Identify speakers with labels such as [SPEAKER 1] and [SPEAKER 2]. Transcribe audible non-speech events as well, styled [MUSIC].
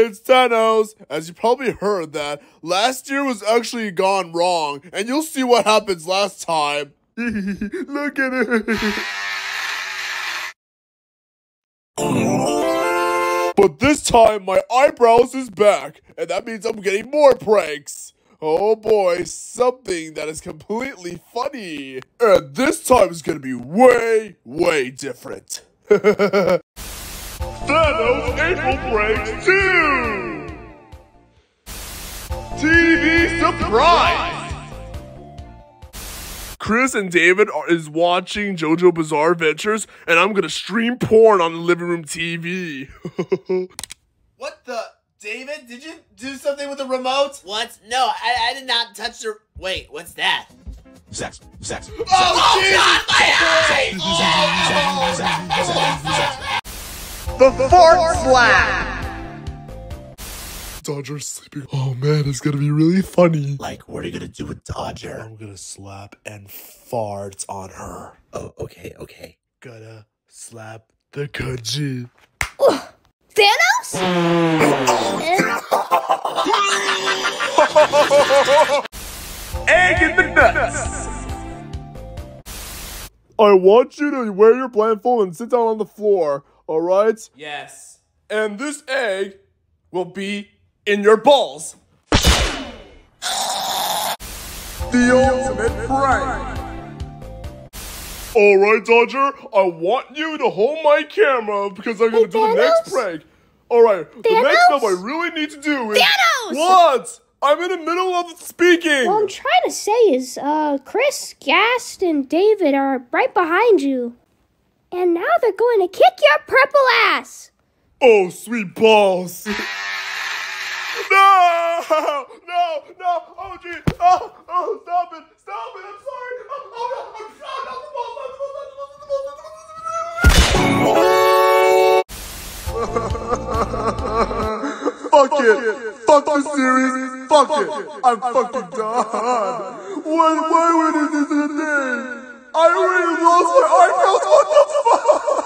[SPEAKER 1] it's Thanos. As you probably heard that, last year was actually gone wrong, and you'll see what happens last time. [LAUGHS] Look at it. But this time, my eyebrows is back, and that means I'm getting more pranks. Oh boy, something that is completely funny. And this time is gonna be way, way different. [LAUGHS] Thanos April Pranks 2! TV Surprise! Chris and David are, is watching JoJo Bizarre Adventures, and I'm gonna stream porn on the living room TV. [LAUGHS]
[SPEAKER 2] What the? David, did you do something with the remote?
[SPEAKER 3] What? No, I, I did not touch the. Wait, what's that?
[SPEAKER 4] Sex, sex,
[SPEAKER 2] Oh,
[SPEAKER 1] the fart slap! Dodger's sleeping. Oh man, it's gonna be really funny.
[SPEAKER 4] Like, what are you gonna do with Dodger?
[SPEAKER 1] I'm gonna slap and fart on her.
[SPEAKER 4] Oh, okay, okay.
[SPEAKER 1] Gotta slap the kudgy.
[SPEAKER 5] Thanos?
[SPEAKER 1] Egg in the nuts! I want you to wear your blindfold and sit down on the floor, alright?
[SPEAKER 2] Yes.
[SPEAKER 1] And this egg will be in your balls. The ultimate prank. Alright, Dodger, I want you to hold my camera because I'm gonna
[SPEAKER 5] Hey,
[SPEAKER 1] do the next prank. Alright, the next
[SPEAKER 5] Thanos?
[SPEAKER 1] step I really need to do is.
[SPEAKER 5] Thanos!
[SPEAKER 1] What? I'm in the middle of speaking!
[SPEAKER 5] What I'm trying to say is, uh, Chris, Gast, and David are right behind you. And now they're going to kick your purple ass.
[SPEAKER 1] Oh, sweet balls. [LAUGHS] no! No! No! Oh, gee! Oh! Oh, stop it! Stop it! I'm sorry! Oh, oh no! I'm sorry! Not the balls! Not the balls! Not the balls! Not the balls! Fuck it! Fuck the series! Fuck it! I'm fucking done! Why, why would I do this today? I already lost my eyebrows! What the fuck?